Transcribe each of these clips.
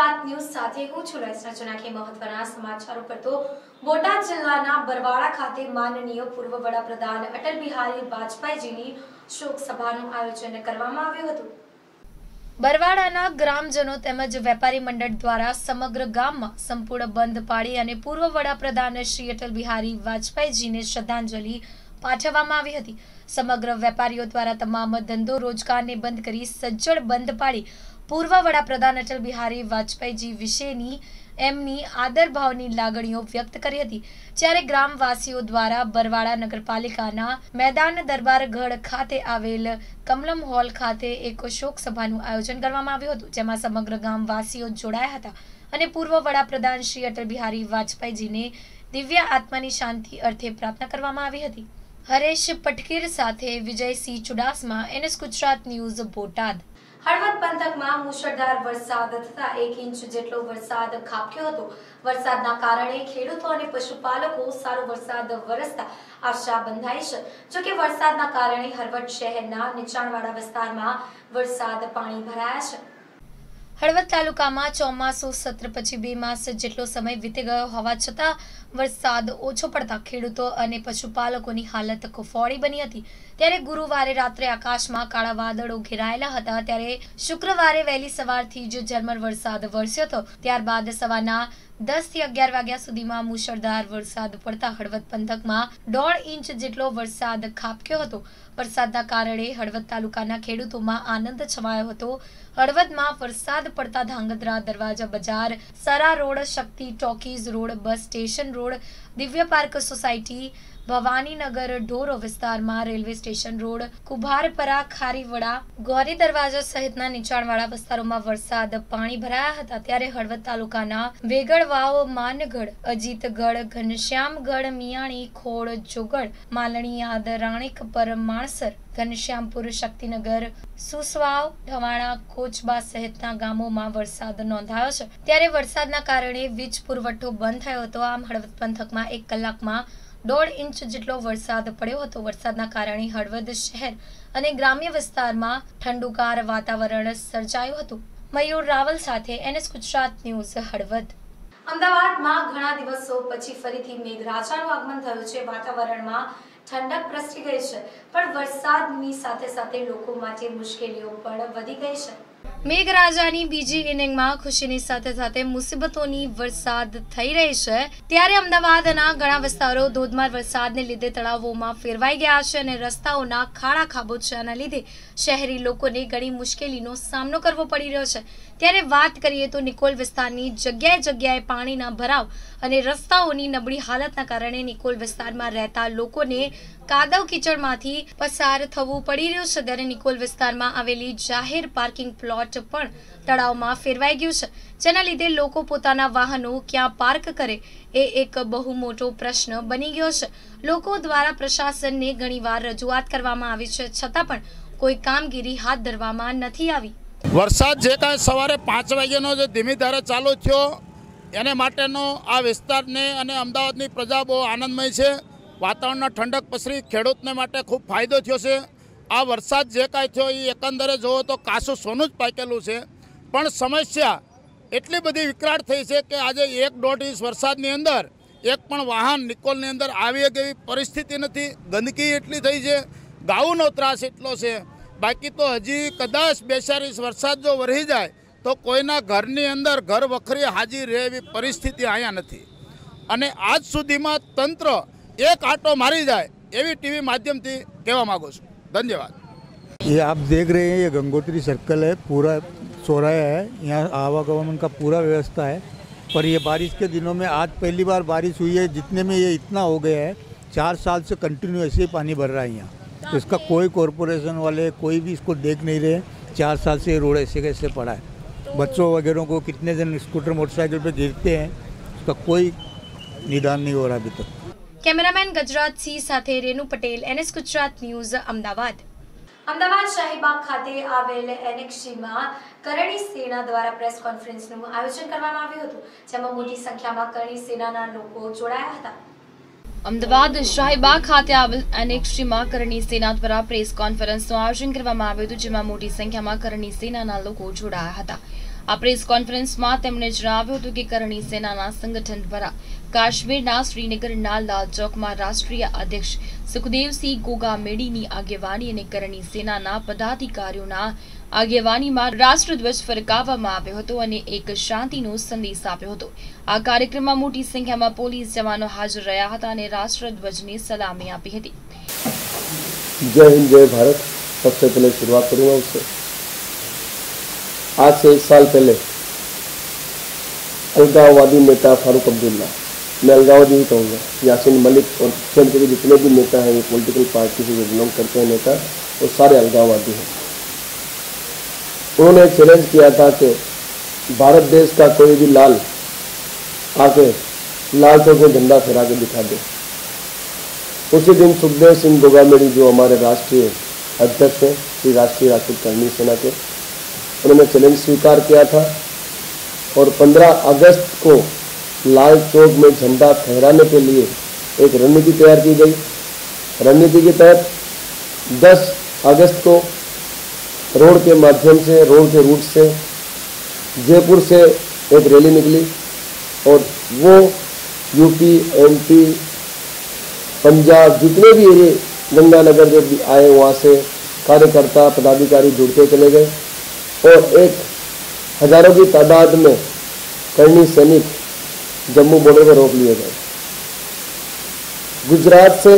Gujarat news સાથે હું છું રચના કે મહત્વના સમાચારો પર તો બોટાદ જિલ્લાના બરવાડા ખાતે માનનીય પૂર્વ વડાપ્રધાન અટલ બિહારી વાજપેયીજીની શોક સભાનું આયોજન કરવામાં આવ્યું હતું. બરવાડાના ગ્રામજનો તેમજ વેપારી મંડળ દ્વારા સમગ્ર ગામમાં સંપૂર્ણ બંધ પાડી અને પૂર્વ વડાપ્રધાન શ્રી અટલ બિહારી વાજપેયીજીને શ્રદ્ધાંજલિ પાઠવવામાં આવી હતી. સમગ્ર વેપારીઓ દ્વારા તમામ ધંધો રોજગારને બંધ કરી સજ્જડ બંધ પાડી પૂર્વ વડાપ્રધાન અટલ બિહારી વાજપેયીજી વિશેની એમની આદરભાવની લાગણીઓ વ્યક્ત કરી હતી. જ્યારે ગ્રામવાસીઓ દ્વારા બરવાડા નગરપાલિકાના મેદાન દરબાર ગઢ ખાતે આવેલ કમલમ હોલ ખાતે એક શોક સભાનું આયોજન કરવામાં આવ્યું હતું, જેમાં સમગ્ર ગામવાસીઓ જોડાયા હતા અને પૂર્વ વડાપ્રધાન શ્રી અટલ બિહારી વાજપેયીજીને દિવ્ય આત્માની શાંતિ અર્થે પ્રાર્થના કરવામાં આવી હતી. હરેશ પટકીર સાથે વિજયસિંહ ચુડાસમા એનએસ ગુજરાત ન્યૂઝ બોટાદ. હળવદ પંથકમાં મુશળધાર વરસાદ થતા એક ઇંચ જેટલો વરસાદ ખાબક્યો હતો. વરસાદના કારણે ખેડૂતો અને પશુપાલકો સારો વરસાદ વરસતા આશા બંધાઈ છે. જોકે વરસાદના કારણે હળવદ શહેરના નીચાણવાળા વિસ્તારમાં વરસાદ પાણી ભરાયા છે. હળવદ તાલુકામાં ચોમાસું સત્ર પછી બે માસ જેટલો સમય વીતી ગયો હોવા છતાં વરસાદ ઓછો પડતા ખેડૂતો અને પશુપાલકોની હાલત કફોડી બની હતી. ત્યારે ગુરુવારે રાત્રે આકાશમાં કાળા વાદળો ઘેરાયેલા હતા. ત્યારે શુક્રવારે વહેલી સવારથી જ ઝરમર વરસાદ વરસ્યો હતો. ત્યારબાદ સવારના દસથી અગિયાર વાગ્યા સુધીમાં મુશળધાર વરસાદ પડતા હળવદ પંથકમાં દોઢ ઇંચ જેટલો વરસાદ ખાબક્યો હતો. વરસાદના કારણે હળવદ તાલુકાના ખેડૂતોમાં આનંદ છવાયો હતો. હળવદમાં વરસાદ પડતા Dhangadhra, Darwaja Bazaar, Sara road, Shakti talkies road, bus station road, Divya park society Bhavaninagar ઢોરો વિસ્તારમાં railway station road, Kumbharpara, Kharivada, Gori Darwaja સહિતના નીચાણવાળા વિસ્તારોમાં વરસાદ પાણી ભરાયા હતા ત્યારે હળવદ તાલુકાના વેગળવાવ માનગઢ, અજીતગઢ, ઘનશ્યામગઢ, મિયાણી, ખોડ, જોગડ, માલણીયાદ રાણીકપર માણસર, ઘનશ્યામપુર, શક્તિનગર, સુસવાવ, ઢવાણા, કોચબા સહિતના ગામોમાં વરસાદ નોંધાયો છે. ત્યારે વરસાદના કારણે વીજ પુરવઠો બંધ થયો હતો. આમ હળવદ પંથકમાં એક કલાકમાં દોઢ ઇંચ જેટલો વરસાદ પડ્યો હતો. વરસાદના કારણે હળવદ શહેર અને ગ્રામ્ય વિસ્તારમાં ઠંડુકાર વાતાવરણ સર્જાયું હતું. મયુર રાવલ સાથે એનએસ ગુજરાત ન્યૂઝ હળવદ. અમદાવાદમાં ઘણા દિવસો પછી ફરીથી મેઘરાજાનું આગમન થયું છે. વાતાવરણમાં ઠંડક પ્રસરી ગઈ છે, પણ વરસાદની સાથે સાથે લોકો માટે મુશ્કેલીઓ પણ વધી ગઈ છે. મેઘરાજાની બીજી ઇનિંગમાં ખુશીની સાથે સાથે મુસીબતોની વરસાદ થઈ રહી છે. ત્યારે અમદાવાદના ઘણા વિસ્તારો ધોધમાર વરસાદને લીધે તળાવોમાં ફેરવાઈ ગયા છે અને રસ્તાઓના ખાડા ખાબોચિયાના લીધે શહેરી લોકોને ઘણી મુશ્કેલીનો સામનો કરવો પડી રહ્યો છે. ત્યારે વાત કરીએ તો નિકોલ વિસ્તારની જગ્યાએ જગ્યાએ પાણીના ભરાવ અને રસ્તાઓની નબળી હાલતના કારણે નિકોલ વિસ્તારમાં રહેતા લોકોને કાદવ કીચડમાંથી પસાર થવું પડી રહ્યું છે. ત્યારે નિકોલ વિસ્તારમાં આવેલી જાહેર પાર્કિંગ પ્લોટ પણ તળાવમાં ફેરવાઈ ગયું છે. જેના લીધે લોકો પોતાના વાહનો ક્યાં પાર્ક કરે એ એક બહુ મોટો પ્રશ્ન બની ગયો છે. લોકો દ્વારા પ્રશાસનને ઘણીવાર રજૂઆત કરવામાં આવી છે, છતાં પણ કોઈ કામગીરી હાથ ધરવામાં નથી આવી. વરસાદ જે કાંઈ સવારે પાંચ વાગ્યાનો જે ધીમી ધારે ચાલુ થયો, એને માટેનો આ વિસ્તારને અને અમદાવાદની પ્રજા બહુ આનંદમય છે. વાતાવરણમાં ઠંડક પસરી ખેડૂતને માટે ખૂબ ફાયદો થયો છે. આ વરસાદ જે કાંઈ થયો એ એકંદરે જુઓ તો કાસું સોનું જ પાકેલું છે. પણ સમસ્યા એટલી બધી વિકરાળ થઈ છે કે આજે એક દોઢ ઇંચ વરસાદની અંદર એક પણ વાહન નિકોલની અંદર આવી એવી પરિસ્થિતિ નથી. ગંદકી એટલી થઈ છે, ગાઉનો ત્રાસ એટલો છે. બાકી તો હજી કદાચ બેસારીસ વરસાદ જો વરસી જાય તો કોઈના ઘરની અંદર ઘર વખરી હાજી રહે એવી પરિસ્થિતિ અહીંયા નથી. અને આજ સુધીમાં તંત્ર એક આટો મારી જાય એવી ટીવી માધ્યમથી કહેવા માગું છું. धन्यवाद। ये आप देख रहे हैं ये गंगोत्री सर्कल है पूरा चौराया है यहाँ आवागमन का पूरा व्यवस्था है। पर ये बारिश के दिनों में आज पहली बार बारिश हुई है जितने में ये इतना हो गया है चार साल से कंटिन्यू ऐसे ही पानी भर रहा है यहाँ। तो इसका कोई कॉरपोरेशन वाले कोई भी इसको देख नहीं रहे चार साल से रोड ऐसे कैसे पड़ा है। तो बच्चों वगैरह को कितने जन स्कूटर मोटरसाइकिल पर गिरते हैं उसका कोई निदान नहीं हो रहा अभी तक। કેમેરામેન ગજરાજ સિંહ સાથે રેનુ પટેલ એનએસ ગુજરાત ન્યૂઝ અમદાવાદ. અમદાવાદ શાહીબાગ ખાતે આવેલ એનેક્સીમાં કરણી સેના દ્વારા પ્રેસ કોન્ફરન્સનું આયોજન કરવામાં આવ્યું હતું જેમાં મોટી સંખ્યામાં કરણી સેનાના લોકો જોડાયા હતા. અમદાવાદ શાહીબાગ ખાતે આવેલ એનેક્સીમાં કરણી સેના દ્વારા પ્રેસ કોન્ફરન્સનું આયોજન કરવામાં આવ્યું હતું જેમાં મોટી સંખ્યામાં કરણી સેનાના લોકો જોડાયા હતા. આ પ્રેસ કોન્ફરન્સમાં તેમણે જણાવ્યું હતું કે કરણી સેનાના સંગઠન દ્વારા કાશ્મીરના શ્રીનગરના લાલ ચોકમાં રાષ્ટ્રીય અધ્યક્ષ સુખદેવસિંહ ગોગામેડીની આગેવાની અને કરણી સેનાના પદાધિકારીઓના આગેવાનીમાં રાષ્ટ્રધ્વજ ફરકાવવામાં આવ્યો હતો અને એક શાંતિનો સંદેશ આપ્યો હતો આ કાર્યક્રમમાં મોટી સંખ્યામાં પોલીસ જવાનો હાજર રહ્યા હતા અને રાષ્ટ્રધ્વજને સલામી આપી હતી जय हिंद जय भारत सबसे पहले शुरुआत करूंगा उससे आज से एक साल पहले अलगाववादी नेता फारूक अब्दुल्ला मैं अलगाववादी ही कहूँगा यासिन मलिक और केंद्र के जितने भी नेता हैं ये पॉलिटिकल पार्टी से जो बिलोंग करते हैं नेता, वो सारे अलगाववादी हैं। उन्होंने चैलेंज किया था कि भारत देश का कोई भी लाल आके लाल चौक में झंडा फहरा के दिखा दे। उसी दिन सुखदेव सिंह गोगामेड़ी, जो हमारे राष्ट्रीय अध्यक्ष हैं, श्री राष्ट्रीय राष्ट्रीय कर्मी सेना के, उन्होंने चैलेंज स्वीकार किया था और 15 अगस्त को लाल चौक में झंडा फहराने के लिए एक रणनीति तैयार की गई। रणनीति के तहत 10 अगस्त को रोड के माध्यम से, रोड के रूट से जयपुर से एक रैली निकली और वो यूपी एमपी पंजाब जितने भी एरिए गंगानगर जो भी आए वहाँ से कार्यकर्ता, पदाधिकारी जुड़ते चले गए और एक हज़ारों की तादाद में करनी सैनिक जम्मू बॉर्डर पर रोक लिए गए गुजरात से,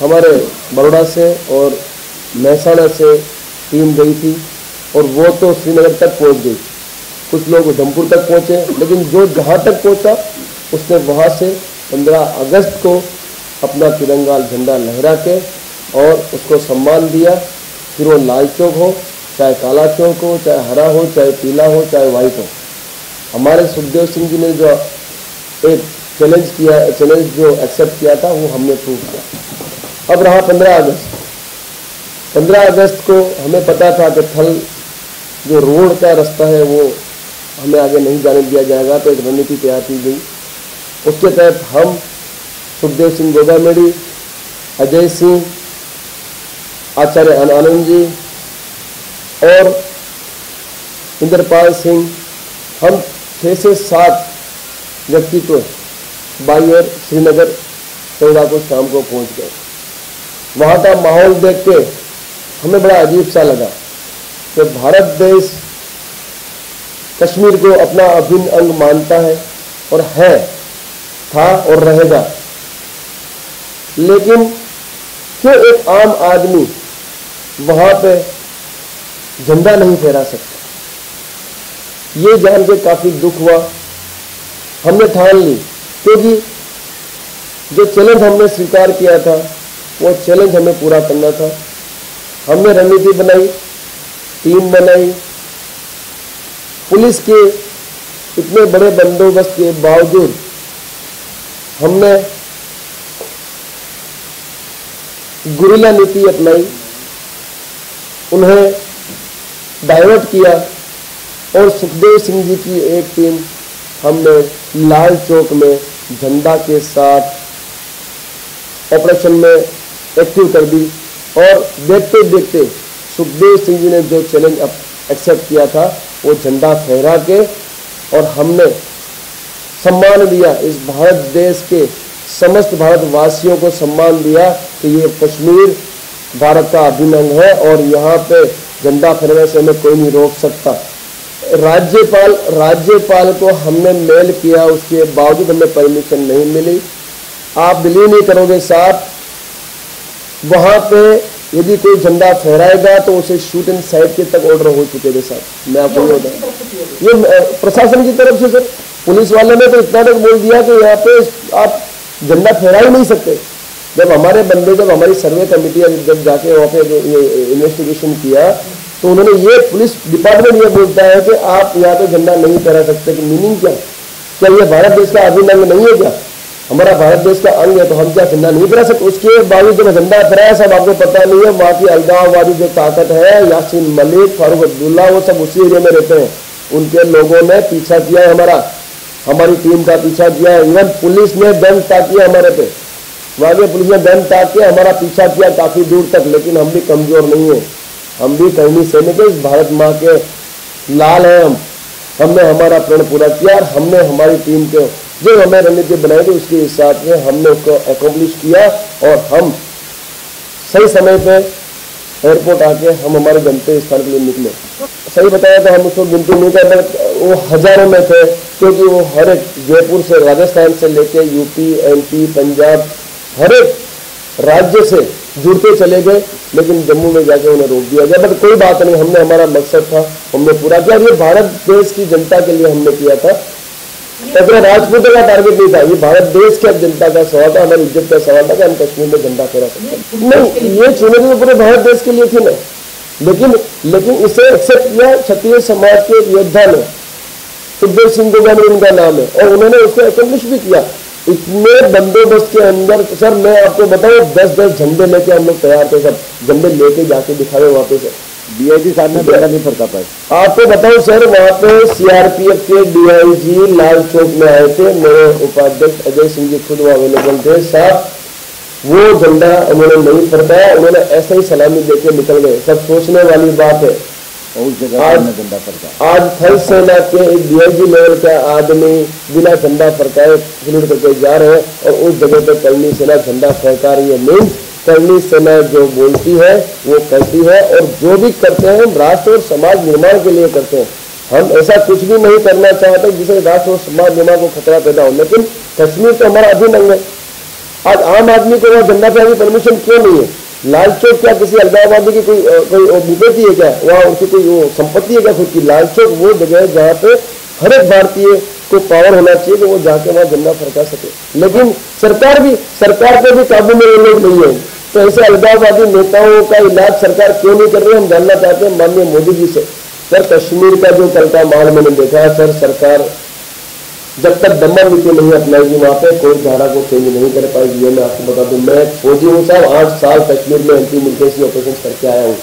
हमारे बड़ोड़ा से और महसाणा से टीम गई थी और वो तो श्रीनगर तक पहुँच गई। कुछ लोग उधमपुर तक पहुँचे, लेकिन जो जहाँ तक पहुँचा, उसने वहाँ से 15 अगस्त को अपना तिरंगा झंडा लहरा के और उसको सम्मान दिया। फिर वो लाल चौक हो, चाहे काला चौक हो, चाहे हरा हो, चाहे पीला हो, चाहे वाइट हो। हमारे सुखदेव सिंह जी ने जो एक चैलेंज किया चैलेंज जो एक्सेप्ट किया था, वो हमने प्रूव किया। अब रहा पंद्रह अगस्त। पंद्रह अगस्त को हमें पता था कि थल जो रोड का रास्ता है, वो हमें आगे नहीं जाने दिया जाएगा तो एक रणनीति तैयार की गई। उसके तहत हम सुखदेव सिंह गोगामेड़ी अजय सिंह, आचार्य आन- आनंद जी और इंद्रपाल सिंह, हम छः से सात व्यक्तित्व बाई और श्रीनगर को शाम को पहुँच गए। वहाँ का माहौल देख के हमें बड़ा अजीब सा लगा कि भारत देश कश्मीर को अपना अभिन्न अंग मानता है और है, था और रहेगा। लेकिन क्यों एक आम आदमी वहाँ पे झंडा नहीं फहरा सकता? ये जान के काफ़ी दुख हुआ। हमने ठान ली, क्योंकि जो चैलेंज हमने स्वीकार किया था, वो चैलेंज हमें पूरा करना था। हमने रणनीति बनाई टीम बनाई। पुलिस के इतने बड़े बंदोबस्त के बावजूद हमने गुरिला नीति अपनाई। उन्हें डाइवर्ट किया। और सुखदेव सिंह जी की एक टीम हमने लाल चौक में झंडा के साथ ऑपरेशन में एक्टिव कर दी और देखते देखते सुखदेव सिंह जी ने जो चैलेंज एक्सेप्ट किया था, वो झंडा फहरा के और हमने सम्मान दिया। इस भारत देश के समस्त भारतवासियों को सम्मान दिया कि ये कश्मीर भारत का अभिन्न अंग है और यहाँ पे झंडा फहराने से हमें कोई नहीं रोक सकता। राज्यपाल राज्यपाल को हमने मेल किया, उसके बावजूद हमें परमिशन नहीं मिली। आप बिलीव नहीं करोगे साहब, वहाँ पे यदि कोई झंडा फहराएगा तो उसे शूट एंड साइड के तक ऑर्डर हो चुके थे साहब। मैं आपको बता ये प्रशासन की तरफ़ से सर, पुलिस वाले ने तो इतना तक बोल दिया कि यहाँ पे आप झंडा फहरा ही नहीं सकते। जब हमारे बंदे, जब हमारी सर्वे कमेटी, जब जाके वहाँ पे इन्वेस्टिगेशन किया तो उन्होंने ये पुलिस डिपार्टमेंट ये बोलता है कि आप यहाँ पे झंडा नहीं फहरा सकते कि मीनिंग क्या? क्या ये भारत देश का अभिन्न अंग नहीं है क्या? हमारा भारत देश का अंग है तो हम क्या झंडा नहीं फहरा सकते? उसके बावजूद जब झंडा फहराया, सब आपको पता नहीं है, वहाँ की अलगाववादी जो ताकत है, यासीन मलिक, फारूक अब्दुल्ला, वो सब उसी एरिया में रहते हैं। उनके लोगों ने पीछा किया है हमारा। हमारी टीम का पीछा किया है। इवन पुलिस ने गन ताकी हमारे पे। वहाँ पुलिस ने गन ताक के हमारा पीछा किया काफ़ी दूर तक, लेकिन हम भी कमज़ोर नहीं है। हम भी कहनी सैनिक है भारत माँ के लाल है हम। हमने हमारा प्रण पूरा किया हमने हमारी टीम के जो हमें रणनीति बनाई थी, उसके हिसाब से हमने उसको अकम्प्लिश किया और हम सही समय पे एयरपोर्ट आके हम हमारे गंतव्य स्थान के लिए निकले। सही बताया तो हम उसको गिनती नहीं कर वो हज़ारों में थे, क्योंकि वो हर एक जयपुर से, राजस्थान से लेके यूपी, एमपी, पंजाब, हर एक राज्य से जुड़ते चले गए लेकिन जम्मू में जाके उन्हें रोक दिया गया। बट कोई बात नहीं हमने हमारा मकसद था हमने पूरा किया। ये भारत देश की जनता के लिए हमने किया था। अपने राजपूतों का टारगेट नहीं था। ये भारत देश के जनता का सवाल था हमारी इज़्ज़त का सवाल था कि हम कश्मीर में झंडा फहरा सकते नहीं ये चुनौती तो पूरे भारत देश के लिए थी ना। लेकिन लेकिन इसे एक्सेप्ट किया क्षत्रिय समाज के योद्धा ने। सुखदेव सिंह गोगानी उनका नाम है। और उन्होंने उसको एकम्प्लिश भी किया। इतने बंदोबस्त के अंदर सर मैं आपको बताऊँ दस दस झंडे लेके हम लोग तैयार थे सब झंडे लेके जाके दिखावे वहाँ पे सर डीआईजी साहब ने बेड़ा नहीं फरका पाए आपको बताऊँ सर वहाँ पे सीआरपीएफ के डीआईजी लाल चौक में आए थे मेरे उपाध्यक्ष अजय सिंह जी खुद वहाँ अवेलेबल थे। साहब वो झंडा उन्होंने नहीं फरकाया उन्होंने ऐसे ही सलामी देके निकल गए। सब सोचने वाली बात है उस जगह आज- फरका थल सेना के एक डीआईजी लेवल का आदमी बिना झंडा फरकाए सल्यूट करके जा रहे हैं और उस जगह पे करनी सेना झंडा फहका रही है। मीन्स करनी सेना जो बोलती है वो करती है और जो भी करते हैं राष्ट्र और समाज निर्माण के लिए करते हैं। हम ऐसा कुछ भी नहीं करना चाहते जिससे राष्ट्र और समाज निर्माण को खतरा पैदा हो। लेकिन कश्मीर तो हमारा अभिनंग है। आज आम आदमी को वहाँ झंडा फहराने की परमिशन क्यों नहीं है? लाल चौक क्या किसी अलगाववादी की कोई कोई विभूति है क्या? वहाँ उनकी कोई, वो संपत्ति है क्या खुद की? लाल चौक वो जगह है जहाँ पे हर एक भारतीय को पावर होना चाहिए कि वो जाके वहाँ झंडा फरका सके। लेकिन सरकार भी, सरकार पे भी काबू में लोग नहीं है। तो ऐसे अलगाववादी नेताओं का इलाज सरकार क्यों नहीं कर रही? हम जानना चाहते हैं माननीय मोदी जी से। सर, कश्मीर का जो कल का माहौल मैंने देखा है, सर, सरकार जब तक दमन नीति नहीं अपनाएगी, वहाँ पे कोई धारा को चेंज नहीं कर पाएगी, ये मैं आपको बता दूँ। मैं फौजी हूँ साहब, आठ साल कश्मीर में एंटी मिलिटेंसी ऑपरेशन करके आया हूँ।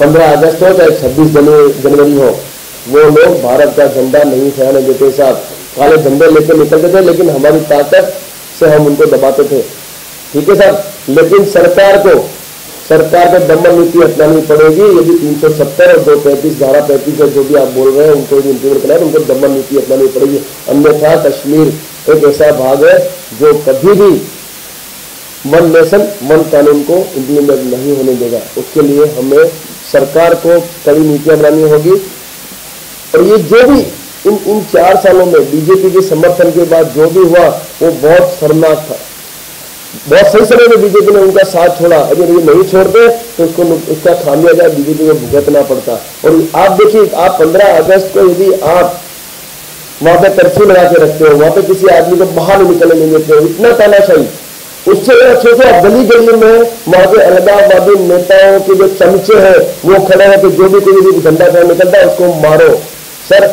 पंद्रह अगस्त हो, चाहे छब्बीस जनवरी हो, वो लोग भारत का झंडा नहीं फहराने देते साहब। काले झंडे लेके निकलते थे, लेकिन हमारी ताकत से हम उनको दबाते थे। ठीक है साहब? लेकिन सरकार को सरकार को दमन नीति अपनानी पड़ेगी। यदि तीन सौ सत्तर और दो पैंतीस धारा पैंतीस जो भी आप बोल रहे हैं, उनको यदि इंप्लीमेंट करना है तो उनको दमन नीति अपनानी पड़ेगी। अन्यथा कश्मीर एक ऐसा भाग है जो कभी भी वन नेशन, वन कानून को इम्प्लीमेंट नहीं होने देगा। उसके लिए हमें सरकार को कड़ी नीतियाँ बनानी होगी। और ये जो भी इन इन चार सालों में, बीजेपी के समर्थन के बाद जो भी हुआ, वो बहुत शर्मनाक था। बहुत सही समय में बीजेपी ने उनका साथ छोड़ा। अगर ये नहीं छोड़ते तो उसको उसका खामियाजा बीजेपी को भुगतना पड़ता। और आप देखिए, आप पंद्रह अगस्त को यदि आप वहाँ पे कर्फ्यू लगा के रखते हो, वहाँ पे किसी आदमी को बाहर नहीं निकलने नहीं देते हो, इतना तानाशाही। उससे अगर सोचो आप गली गली में, वहाँ के अलगाववादी नेताओं के जो चमचे हैं, वो खड़े हैं जो भी कोई झंडा फहरा निकलता है, उसको मारो। सर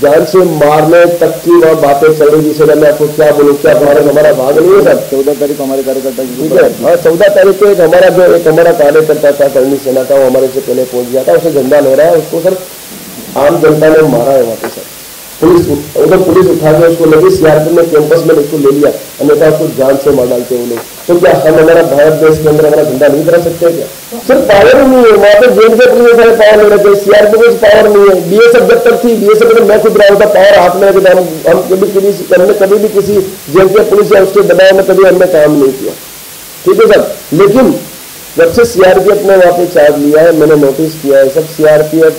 जान से मारने तक की और बातें चल रही जिसे मैं आपको क्या बोलूँ क्या भारत हमारा भाग नहीं है सर। चौदह तारीख को हमारे कार्यकर्ता ठीक है। हाँ चौदह तारीख को एक हमारा जो एक हमारा कार्यकर्ता था करणी सेना का वो हमारे से पहले पहुँच गया था उसे झंडा ले रहा है उसको सर आम जनता ने मारा है वहाँ पे सर। पुलिस उधर पुलिस उठा के उसको लगी सीआरपी में कैंपस में उसको ले लिया। अन्यथा उसको जान से मार डालते लोग। तो क्या हम हमारा भारत देश के अंदर हमारा झंडा नहीं करा सकते क्या? सिर्फ़ पावर ही नहीं है, वहाँ पे जेल के पुलिस सारे पावर रहे थे। सीआरपी को पावर नहीं है। बीएसएफ जब तक थी बीएसएफ में मैं खुद रहा होता पावर हाथ में रखे हम कभी किसी, हमने कभी भी किसी जेल के पुलिस या उसके दबाव में कभी हमने काम नहीं किया। ठीक है सर? लेकिन जब से सीआरपीएफ ने वहाँ पे चार्ज लिया है, मैंने नोटिस किया है, सब सीआरपीएफ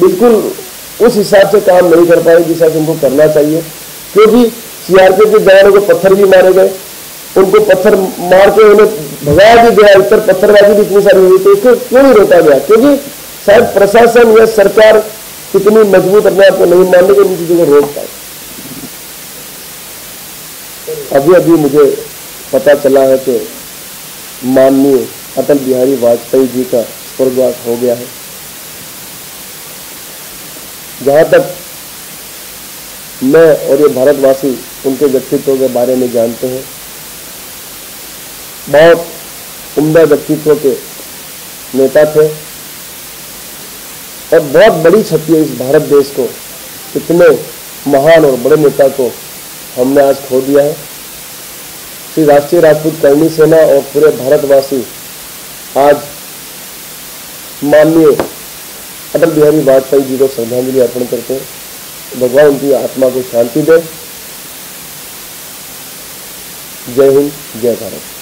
बिल्कुल उस हिसाब से काम नहीं कर पाए जिस हिसाब से उनको करना चाहिए। क्योंकि सीआरपीएफ के जवानों को पत्थर भी मारे गए, उनको पत्थर मार के उन्हें भगाया भी गया इतर पत्थरबाजी भी इतनी सारी हुई तो उसको क्यों नहीं रोका गया? क्योंकि शायद प्रशासन या सरकार इतनी मज़बूत अपने आप को नहीं मानने की इन चीज़ों को रोक पाए। अभी अभी मुझे पता चला है कि माननीय अटल बिहारी वाजपेयी जी का स्वर्गवास हो गया है। जहाँ तक मैं और ये भारतवासी उनके व्यक्तित्व के बारे में जानते हैं। बहुत उम्दा व्यक्तित्व के नेता थे और बहुत बड़ी क्षति है इस भारत देश को। इतने महान और बड़े नेता को हमने आज खो दिया है। श्री राष्ट्रीय राजपूत करणी सेना और पूरे भारतवासी आज माननीय अटल बिहारी वाजपेयी जी को श्रद्धांजलि अर्पण करते हैं भगवान उनकी आत्मा को शांति दे जय हिंद जय भारत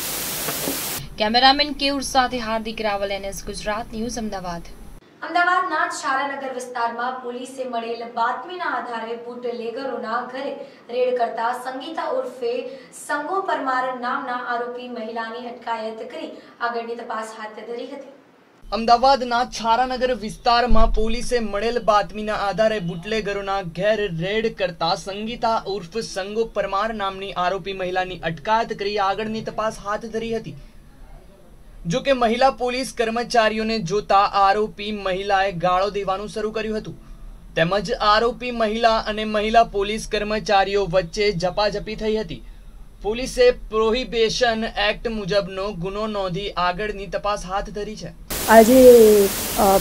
કેમેરામેન કેયુર સાથે હાર્દિક રાવલ એનએસ ગુજરાત ન્યૂઝ અમદાવાદ અમદાવાદના છારાનગર વિસ્તારમાં પોલીસે મળેલ બાતમીના આધારે બુટલેગરોના ઘરે રેડ કરતા સંગીતા ઉર્ફે સંગો પરમાર નામના આરોપી મહિલાની અટકાયત કરી આગળની તપાસ હાથ ધરી હતી અમદાવાદના છારાનગર વિસ્તારમાં પોલીસે મળેલ બાતમીના આધારે બુટલેગરોના ઘેર રેડ કરતા સંગીતા ઉર્ફ સંગો પરમાર નામની આરોપી મહિલાની અટકાયત કરી આગળની તપાસ હાથ ધરી હતી. જો કે મહિલા પોલીસ કર્મચારીઓને જોતા આરોપી મહિલાએ ગાળો દેવાનું શરૂ કર્યું હતું. તેમજ આરોપી મહિલા અને મહિલા પોલીસ કર્મચારીઓ વચ્ચે ઝપાઝપી થઈ હતી. પોલીસે પ્રોહિબિશન એક્ટ મુજબનો ગુનો નોંધી આગળની તપાસ હાથ ધરી છે. આજે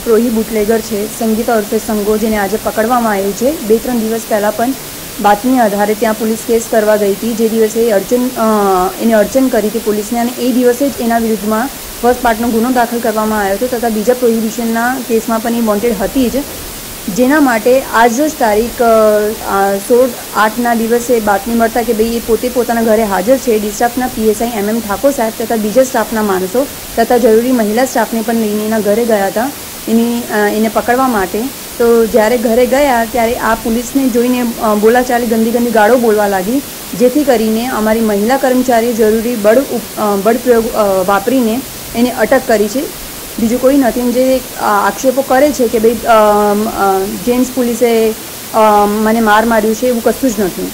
પ્રોહી બુટલેગર છે. સંગીતા ઉર્ફે સંગો જેને આજે પકડવામાં આવ્યું છે. બે ત્રણ દિવસ પહેલાં પણ બાતમી આધારે ત્યાં પોલીસ કેસ કરવા ગઈ હતી. જે દિવસે એ અડચણ એને અડચણ કરી હતી પોલીસને અને એ દિવસે જ એના વિરુદ્ધમાં ફર્સ્ટ પાર્ટનો ગુનો દાખલ કરવામાં આવ્યો હતો તથા બીજા પ્રોહિબિશનના કેસમાં પણ એ વોન્ટેડ હતી જ. જેના માટે આજ જ તારીખ સોળ આઠના દિવસે બાતમી મળતા કે ભાઈ એ પોતે પોતાના ઘરે હાજર છે. ડિસ્ટાફના પીએસઆઈ એમ એમ ઠાકોર સાહેબ તથા બીજા સ્ટાફના માણસો તથા જરૂરી મહિલા સ્ટાફને પણ લઈને એના ઘરે ગયા હતા. એની એને પકડવા માટે. તો જ્યારે ઘરે ગયા ત્યારે આ પોલીસને જોઈને બોલાચાલી ગંદી ગંદી ગાળો બોલવા લાગી. જેથી કરીને અમારી મહિલા કર્મચારીએ જરૂરી બળ ઉપ- અ, બળ પ્રયોગ અ, વાપરીને એને અટક કરી છે. બીજું કોઈ નથી. જે આક્ષેપો કરે છે કે ભાઈ જેમ્સ પોલીસે મને માર માર્યું છે એવું કશું જ નથી.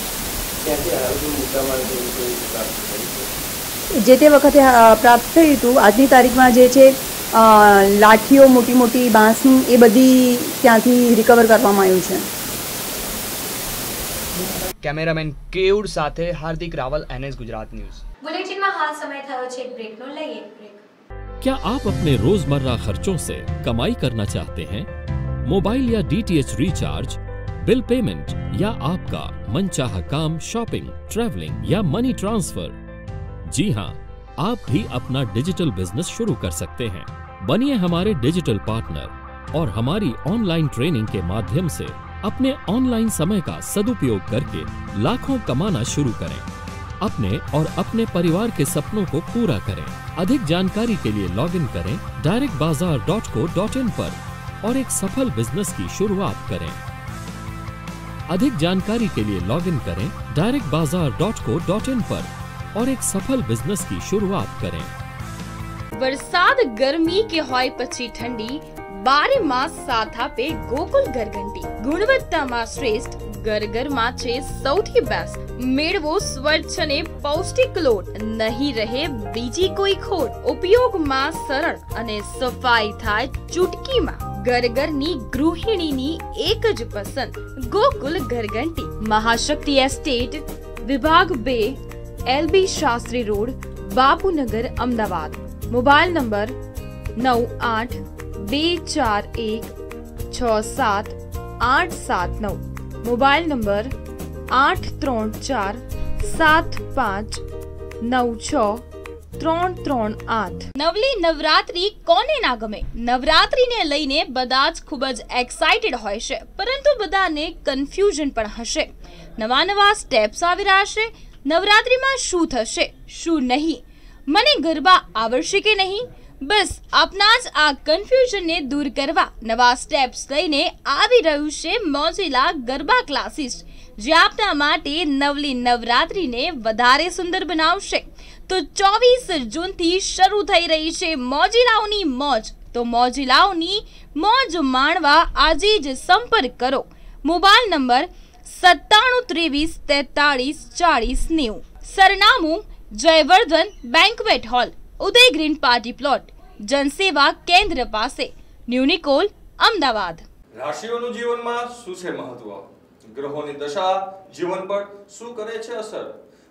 જે તે વખતે પ્રાપ્ત થયું હતું આજની તારીખમાં જે છે લાઠીઓ મોટી મોટી બાંસની એ બધી ત્યાંથી રિકવર કરવામાં આવ્યું છે. કેમેરામેન કેયુડ સાથે હાર્દિક રાવલ એનએસ ગુજરાત ન્યૂઝ. બુલેટિનમાં હાલ સમય થયો છે બ્રેકનો. લઈએ બ્રેક क्या आप अपने रोज़मर्रा खर्चों से कमाई करना चाहते हैं? मोबाइल या डीटीएच रिचार्ज बिल पेमेंट या आपका मनचाहा काम शॉपिंग ट्रैवलिंग या मनी ट्रांसफ़र जी हाँ आप भी अपना डिजिटल बिज़नेस शुरू कर सकते हैं। बनिए हमारे डिजिटल पार्टनर और हमारी ऑनलाइन ट्रेनिंग के माध्यम से अपने ऑनलाइन समय का सदुपयोग करके लाखों कमाना शुरू करें। अपने और अपने परिवार के सपनों को पूरा करें। अधिक जानकारी के लिए लॉग इन करें डायरेक्ट बाज़ार डॉट को डॉट इन पर और एक सफल बिज़नेस की शुरुआत करें। अधिक जानकारी के लिए लॉग इन करें डायरेक्ट बाज़ार डॉट को डॉट इन पर और एक सफल बिज़नेस की शुरुआत करें। बरसात गर्मी के हॉय पची ठंडी, बारह मास साथा पे गोकुल गरगंटी। गुणवत्ता मास श्रेष्ठ શ્રેષ્ઠ ગરગરમાં છે સૌથી બેસ્ટ મેળવો સ્વચ્છ અને પૌષ્ટિક લોટ. નહીં રહે બીજી કોઈ ખોટ. ઉપયોગમાં સરળ અને સફાઈ થાય ચૂટકીમાં. ગરગરની ગૃહિણીની એક જ પસંદ. ગોકુલ ઘરઘંટી. મહાશક્તિ એસ્ટેટ, વિભાગ બે LB Shastri road, Bapunagar, Ahmedabad. Mobile number નવ આઠ બે ચાર એક છ સાત આઠ સાત નવ. મોબાઈલ નંબર આઠ ત્રણ ચાર સાત પાંચ નવ છ ત્રણ ત્રણ આઠ. નવલી નવરાત્રી કોને ના ગમે? નવરાત્રીને લઈને બધા જ ખૂબ જ એક્સાઇટેડ હોય છે, પરંતુ બધાને કન્ફ્યુઝન પણ હશે. નવા નવા સ્ટેપ્સ આવી રહ્યા છે, નવરાત્રીમાં શું થશે, શું નહીં? મને ગરબા આવડશે કે નહીં? બસ, આપના જ આ કન્ફ્યુઝનને દૂર કરવા નવા સ્ટેપ્સ લઈને આવી રહ્યું છે મોજીલા ગરબા ક્લાસીસ જે આપના માટે નવલી નવરાત્રીને વધારે સુંદર બનાવશે. તો ચોવીસ જૂનથી શરૂ થઈ રહી છે મોજીલાઓની મોજ. તો મોજીલાઓની મોજ માણવા આજે જ સંપર્ક કરો. મોબાઈલ નંબર સત્તાણું ત્રેવીસ તેતાળીસ ચાળીસ નેવું. સરનામું Jayvardhan banquet hall. Uday green party plot Jansewa Kendra પાસે ન્યુનિકોલ અમદાવાદ. રાશિઓનું જીવનમાં શું છે મહત્વ? ગ્રહોની દશા જીવન પર શું કરે છે અસર?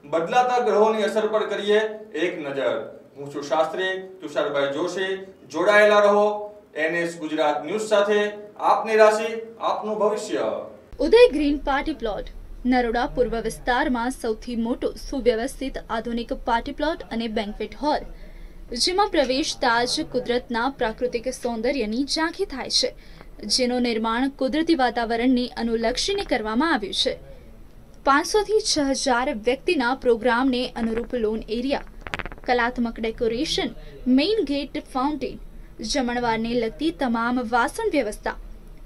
બદલાતા ગ્રહોની અસર પર કરીએ એક નજર. હું છું શાસ્ત્રી તુષારભાઈ જોશી જોડાયેલા રહો. એનએસ ગુજરાત ન્યૂઝ સાથે આપની રાશિ આપનું ભવિષ્ય. Uday green party plot Naroda પૂર્વ વિસ્તારમાં સૌથી મોટો સુવ્યવસ્થિત આધુનિક પાર્ટી પ્લોટ અને બેન્ક્વેટ હોલ. જેમાં પ્રવેશતા જ કુદરતના પ્રાકૃતિક સૌંદર્યની ઝાંખી થાય છે, જેનું નિર્માણ કુદરતી વાતાવરણને અનુલક્ષીને કરવામાં આવ્યું છે. પાંચસોથી છ હજાર વ્યક્તિના પ્રોગ્રામને અનુરૂપ લોન એરિયા, કલાત્મક ડેકોરેશન, મેઇન ગેટ ફાઉન્ટેન, જમણવારને લગતી તમામ વાસણ વ્યવસ્થા,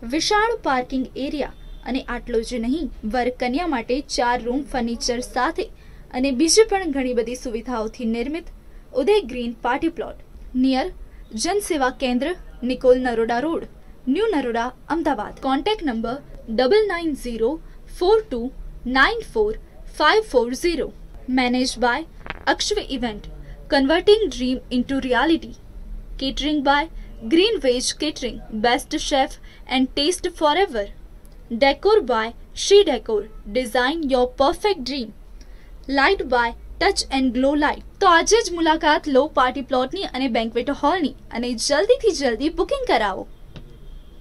વિશાળ પાર્કિંગ એરિયા અને આટલો જ નહીં, વર કન્યા માટે ચાર રૂમ ફર્નિચર સાથે અને બીજી પણ ઘણી બધી સુવિધાઓથી નિર્મિત Uday Green Party Plot near Jan Seva Kendra, Nicole Naroda Road, New Naroda, Ahmedabad. Contact number 9904294540. Managed by Akshve Event, converting dream into reality. Catering by Green Veg Catering, best chef and taste forever. Decor by She Decor, design your perfect dream. Light by touch and glow light તો આજે જ મુલાકાત લો party પ્લોટની અને banquet હોલની. અને જલ્દીથી જલ્દી booking કરાવો.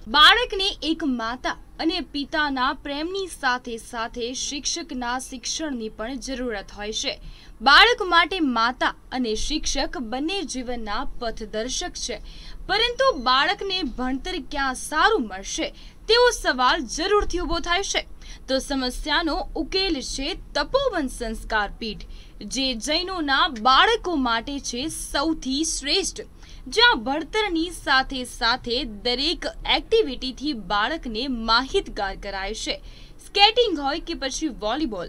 બાળકને એક માતા અને પિતાના પ્રેમની સાથે સાથે શિક્ષકના શિક્ષણની પણ જરૂરત હોય છે. બાળક માટે માતા અને શિક્ષક બંને જીવનના પથદર્શક છે. પરંતુ બાળકને ભણતર ક્યાં સારું મળશે? તેવો સવાલ જરૂરથી ઊભો થાય છે. તો સમસ્યાનો ઉકેલ છે તપોવન સંસ્કાર પીઠ. જે જૈનોના બાળકો માટે છે સૌથી શ્રેષ્ઠ. જ્યાં ભણતરની સાથે સાથે દરેક એક્ટિવિટીથી બાળકને માહિતગાર કરાય છે. સ્કેટિંગ હોય કે પછી વોલીબોલ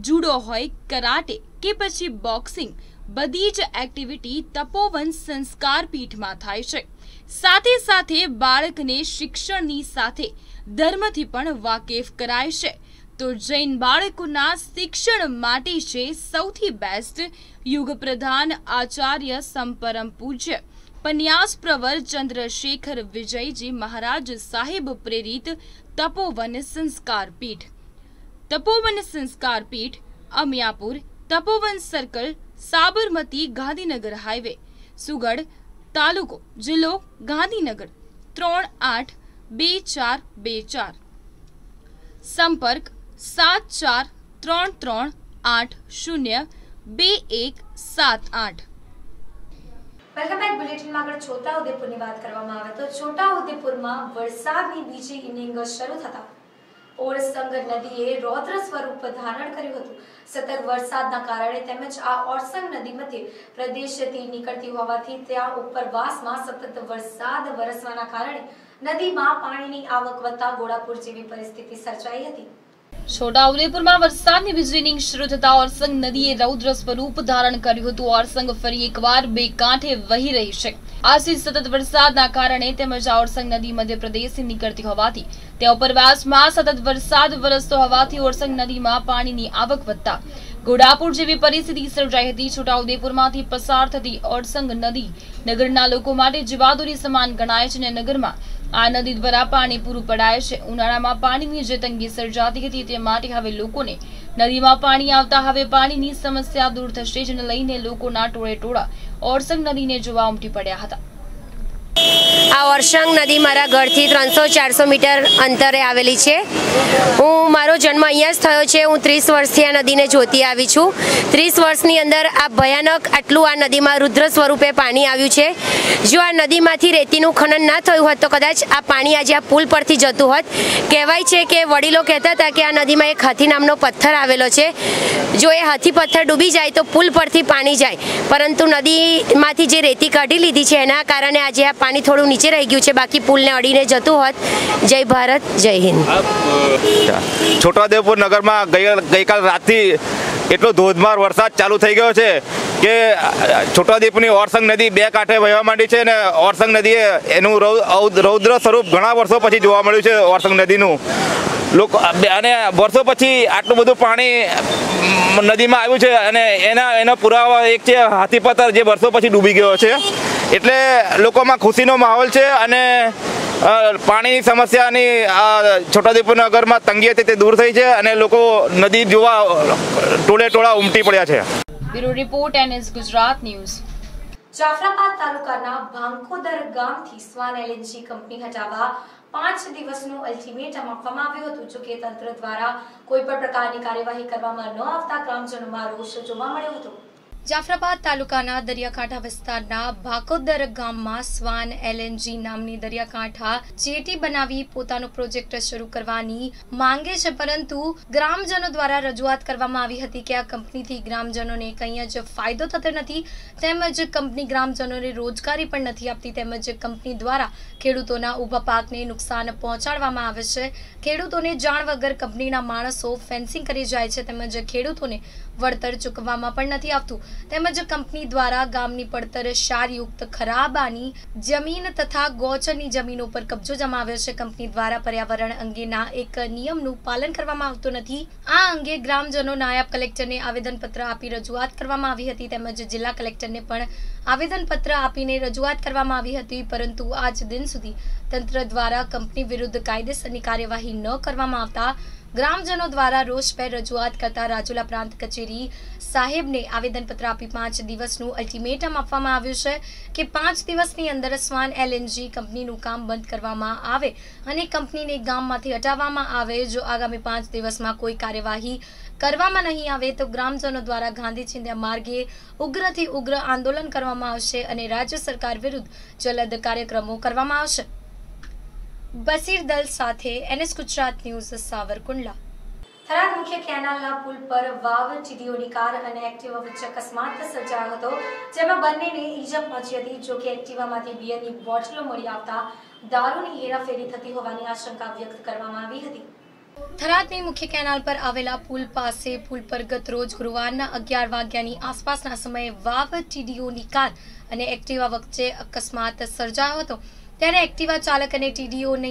જુડો હોય કરાટે કે પછી બોક્સિંગ બધી જ એક્ટિવિટી તપોવન સંસ્કાર પીઠમાં થાય છે. સાથે સાથે બાળકને શિક્ષણની સાથે ધર્મથી પણ વાકેફ કરાય છે. તો જૈન બાળકોના શિક્ષણ માટે છે સૌથી બેસ્ટ યુગ પ્રધાન આચાર્ય સંપરમ પૂજ્ય પન્યાસ પ્રવર ચંદ્રશેખર વિજયજી મહારાજ સાહેબ પ્રેરિત તપોવન સંસ્કાર પીઠ. તપોવન સંસ્કાર પીઠ, અમિયાપુર, તપોવન સર્કલ સાબરમતી ગાંધીનગર હાઈવે સુગઢ તાલુકો, જિલ્લો ગાંધીનગર, ત્રણ આઠ બે ચાર બે ચાર. સંપર્ક સાત ચાર ત્રણ ત્રણ આઠ શૂન્ય બે એક સાત આઠ. વેલકમ બેક બુલેટિનમાં આગળ છોટા ઉદેપુરની વાત કરવામાં આવે તો છોટાઉદેપુરમાં વરસાદની બીજી ઇનિંગ શરૂ થતા. ઓરસંગ નદીએ રૌદ્ર સ્વરૂપ ધારણ કર્યું હતું. સતત વરસાદના કારણે તેમજ આ ઓરસંગ નદી મધ્ય પ્રદેશથી નીકળતી હોવાથી ત્યાં ઉપરવાસમાં સતત વરસાદ વરસવાના કારણે નદીમાં પાણીની આવક વધતા ગોળાપુર જેવી પરિસ્થિતિ સર્જાઈ હતી. છોટાઉદેપુરમાં વરસાદની વીજળીની શરૂ થતા ઓરસંગ નદીએ રૌદ્ર સ્વરૂપ ધારણ કર્યું હતું. ઓરસંગ ફરી એકવાર બે કાંઠે વહી રહી છે. આજથી સતત વરસાદના કારણે તેમજ ઓરસંગ નદી મધ્યપ્રદેશથી નીકળતી હોવાથી તે ઉપરવાસમાં સતત વરસાદ વરસતો હોવાથી ઓરસંગ નદીમાં પાણીની આવક વધતા ઘોડાપુર જેવી પરિસ્થિતિ સર્જાઈ હતી. છોટાઉદેપુરમાંથી પસાર થતી ઓરસંગ નદી નગરના લોકો માટે જીવાદોરી સમાન ગણાય છે અને નગરમાં આ નદી દ્વારા પાણી પૂરું પડાય છે. ઉનાળામાં પાણીની જે તંગી સર્જાતી હતી તે માટે હવે લોકોને નદીમાં પાણી આવતા હવે પાણીની સમસ્યા દૂર થશે, જેને લઈને લોકોના ટોળે ટોળા ઓરસંગ નદીને જોવા ઉમટી પડ્યા હતા. આ ઓરસંગ નદી મારા ઘરથી ત્રણસો ચારસો મીટર અંતરે આવેલી છે. હું મારો જન્મ અહીંયા જ થયો છે. હું ત્રીસ વર્ષથી આ નદીને જોતી આવી છું. ત્રીસ વર્ષની અંદર આ ભયાનક આટલું આ નદીમાં રુદ્ર સ્વરૂપે પાણી આવ્યું છે. જો આ નદીમાંથી રેતીનું ખનન ના થયું હોત તો કદાચ આ પાણી આજે આ પુલ પરથી જતું હોત. કહેવાય છે કે વડીલો કહેતા હતા કે આ નદીમાં એક હાથી નામનો પથ્થર આવેલો છે. જો એ હાથી પથ્થર ડૂબી જાય તો પુલ પરથી પાણી જાય. પરંતુ નદીમાંથી જે રેતી કાઢી લીધી છે એના કારણે આજે આ પાણી થોડું નીચે રહી ગયું છે, બાકી પુલને અડીને જતું હોત. જય ભારત, જય હિન્દ. છોટાદેવપુર નગરમાં ગઈ, ગઈકાલ રાતથી એટલો ધોધમાર વરસાદ ચાલુ થઈ ગયો છે કે છોટાદીપની ઓરસંગ નદી બે કાંઠે વહેવા માંડી છે અને ઓરસંગ નદીએ એનું રૌદ્ર સ્વરૂપ ઘણા વર્ષો પછી જોવા મળ્યું છે ઓરસંગ નદીનું. લોકો અને વર્ષો પછી આટલું બધું પાણી નદીમાં આવ્યું છે અને એના એનો પુરાવા એક છે હાથીપથ્થર જે વર્ષો પછી ડૂબી ગયો છે. એટલે લોકોમાં ખુશીનો માહોલ છે અને પાણીની સમસ્યાની આ છોટાઉદેપુર નગરમાં તંગી હતી તે દૂર થઈ છે અને લોકો નદી જોવા ટોળે ટોળા ઉમટી પડ્યા છે. Bureau report NS Gujarat news. Jafrabad તાલુકાના ભાંખોદર ગામથી સ્વાન એલએનજી કંપની હટાવવા પાંચ દિવસનું અલ્ટિમેટમ આપવામાં આવ્યું હતું. જોકે તંત્ર દ્વારા કોઈ પણ પ્રકારની કાર્યવાહી કરવામાં ન આવતા ગ્રામજનોમાં રોષ જોવા મળ્યો હતો. જાફરાબાદ તાલુકાના દરિયાકાંઠા વિસ્તારના ભાકોદર ગામમાં સ્વાન એલએનજી નામની દરિયાકાંઠા જેટી બનાવી પોતાનો પ્રોજેક્ટ શરૂ કરવાની માંગે છે. પરંતુ ગ્રામજનો દ્વારા રજૂઆત કરવામાં આવી હતી કે આ કંપનીથી ગ્રામજનોને કંઈ જ ફાયદો થતો નથી. તેમજ કંપની ગ્રામજનોને રોજગારી પણ નથી આપતી. તેમજ કંપની દ્વારા ખેડૂતોના ઊભા પાકને નુકસાન પહોંચાડવામાં આવે છે. ખેડૂતોને જાણ વગર કંપનીના માણસો ફેન્સિંગ કરી જાય છે. તેમજ ખેડૂતોને વળતર ચૂકવવામાં પણ નથી આવતું. તેમજ કંપની દ્વારા ગામની પડતર ક્ષારયુક્ત ખરાબાની જમીન તથા ગોચરની જમીનો પર કબજો જમાવ્યો છે. કંપની દ્વારા પર્યાવરણ અંગેના એક નિયમનું પાલન કરવામાં આવતું નથી. આ અંગે ગ્રામજનો નાયબ કલેક્ટરને આવેદનપત્ર આપી રજૂઆત કરવામાં આવી હતી તેમજ જિલ્લા કલેક્ટરને પણ આવેદનપત્ર આપીને રજૂઆત કરવામાં આવી હતી. પરંતુ આજ દિન સુધી તંત્ર દ્વારા કંપની વિરુદ્ધ કાયદેસરની કાર્યવાહી ન કરવામાં આવતા ગ્રામજનો દ્વારા રોષભેર રજૂઆત કરતા રાજુલા પ્રાંત કચેરી સાહેબને આવેદનપત્ર આપી પાંચ દિવસનું અલ્ટિમેટમ આપવામાં આવ્યું છે કે પાંચ દિવસની અંદર સ્વાન એલએનજી કંપનીનું કામ બંધ કરવામાં આવે અને કંપનીને ગામમાંથી હટાવવામાં આવે. જો આગામી પાંચ દિવસમાં કોઈ કાર્યવાહી કરવામાં નહીં આવે તો ગ્રામજનો દ્વારા ગાંધી ચિંધ્યા માર્ગે ઉગ્રથી ઉગ્ર આંદોલન કરવામાં આવશે અને રાજ્ય સરકાર વિરુદ્ધ જલદ કાર્યક્રમો કરવામાં આવશે. બસીર દલ સાથે એનએસ ગુજરાત ન્યૂઝ સાવરકુંડલા. થરાદ મુખ્ય કેનાલના પુલ પર વાવ, ટીડીઓની કાર અને એક્ટિવા વચ્ચે અકસ્માત સર્જાયો હતો, જેમાં બંનેને ઈજા પહોંચી હતી, જો કે એક્ટિવામાંથી બિયરની બોટલો મળી આવતા દારૂની હેરાફેરી થતી હોવાની આશંકા વ્યક્ત કરવામાં આવી હતી. થરાદની મુખ્ય કેનાલ પર આવેલા પુલ પાસે પુલ પર ગત રોજ ગુરુવારના અગિયાર વાગ્યાની આસપાસના સમયે વાવ, ટીડીઓની કાર અને એક્ટિવા વચ્ચે અકસ્માત સર્જાયો હતો. ત્યારે એક્ટિવા ચાલક અને ટીડીઓને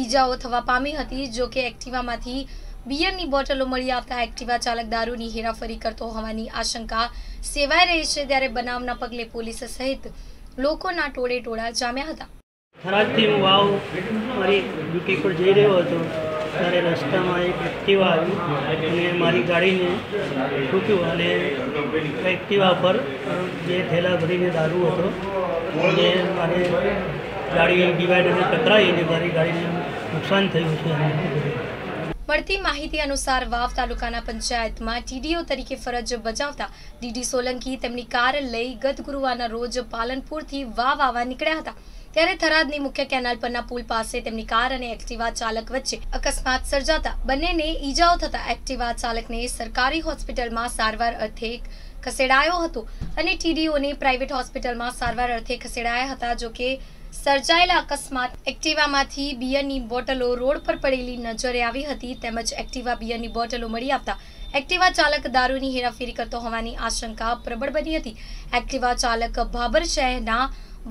ઈજાઓ થવા પામી હતી, જો કે એક્ટિવામાંથી બિયરની બોટલો મળી આવતા એક્ટિવા ચાલક દારૂની હેરાફરી કરતો હોવાની આશંકા સેવાઈ રહી છે, ત્યારે બનાવના પગલે પોલીસ સહિત લોકોના ટોળે ટોળા જામ્યા હતા. થરાદથી હું વાવ મારી ડ્યુટી પર જઈ રહ્યો હતો, ત્યારે રસ્તામાં એક એક્ટિવા આવી અને મારી ગાડીને ઠૂક્યું અને એક્ટિવા પર જે થેલા ભરીને દારૂ હતો જે મારે ગાડી ડિવાઈડરને ટકરાઈને મારી ગાડીને નુકસાન થયું છે મળતી માહિતી અનુસાર વાવ તાલુકાના પંચાયતમાં ટીડીઓ તરીકે ફરજ બજાવતા ડીડી સોલંકી તેમની કાર લઈ ગત ગુરુવારના રોજ પાલનપુરથી વાવ આવવા નીકળ્યા હતા. ત્યારે થરાદની મુખ્ય કેનાલ પરના પુલ પાસે તેમની કાર અને એક્ટિવા ચાલક વચ્ચે અકસ્માત સર્જાતા બંનેને ઈજાઓ થતા એક્ટિવા ચાલકને સરકારી હોસ્પિટલમાં સારવાર અર્થે ખસેડાયો હતો અને ટીડીઓને પ્રાઇવેટ હોસ્પિટલમાં સારવાર અર્થે ખસેડાયા હતા, જો કે સર્જાયેલા અકસ્માત એક્ટિવામાંથી બિયરની બોટલો રોડ પર પડેલી નજરે આવી હતી, તેમજ એક્ટિવા બિયરની બોટલો મળી આવતા એક્ટિવા ચાલક દારૂની હેરાફેરી કરતો હોવાની આશંકા પ્રબળ બની હતી. એક્ટિવા ચાલક ભાબર શહેરના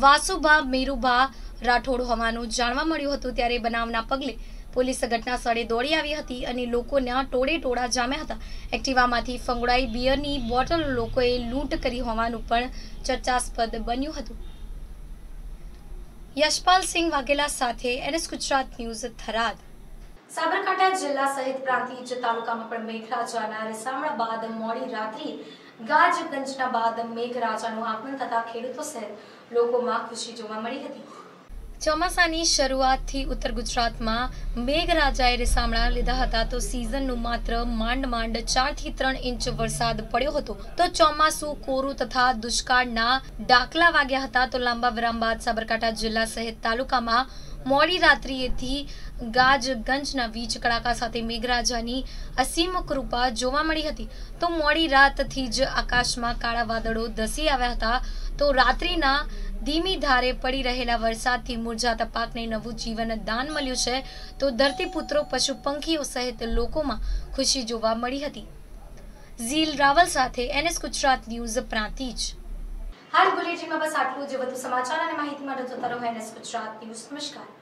વાસુભા મેરુભા રાઠોડ હોવાનું જાણવા મળ્યું હતું, ત્યારે બનાવના પગલે પોલીસ ઘટના સ્થળે દોડી આવી હતી અને લોકોના ટોળે ટોળા જામ્યા હતા. એક્ટિવામાંથી ફંગડાઈ બિયરની બોટલ લોકોએ લૂંટ કરી હોવાનું પણ ચર્ચાસ્પદ બન્યું હતું. યશપાલસિંહ વાઘેલા સાથે એનએસ ગુજરાત ન્યૂઝ થરાદ. સાબરકાંઠા જિલ્લા સહિત પ્રાંતિજ તાલુકામાં પણ મેઘરાજાના રીસામણા બાદ મોડી રાત્રિ ગાજગંજના બાદ મેઘરાજાનું આગમન થતા ખેડૂતો સહિત લોકોમાં ખુશી જોવા મળી હતી. ચોમાસાની શરૂઆતથી ઉત્તર ગુજરાતમાં મેઘરાજાએ રેસામણા લીધા હતા. તો સિઝનનું માત્ર માંડ માંડ ચારથી ત્રણ ઇંચ વરસાદ પડ્યો હતો. તો ચોમાસું, કોરું તથા દુષ્કાળના ડાકલા વાગ્યા હતા. તો લાંબા વિરામ બાદ સાબરકાંઠા જિલ્લા સહિત તાલુકામાં મોડી રાત્રિએથી ગાજગંજના વીજ કડાકા સાથે મેઘરાજાની અસીમ કૃપા જોવા મળી હતી. તો મોડી રાતથી જ આકાશમાં કાળા વાદળો ધસી આવ્યા હતા. તો રાત્રિના ધીમી ધારે પડી રહેલા વરસાદથી મુરઝાતા પાકને નવું જીવન દાન મળ્યું છે. તો ધરતીપુત્રો પશુ પંખીઓ સહિત લોકોમાં ખુશી જોવા મળી હતી. ઝીલ રાવલ સાથે એનએસ ગુજરાત ન્યૂઝ પ્રાંતિજ હાલ બુલેટિનમાં બસ આટલું જ. વધુ સમાચાર અને માહિતી માટે જોતા રહો એનએસ ગુજરાત ન્યૂઝ. નમસ્કાર.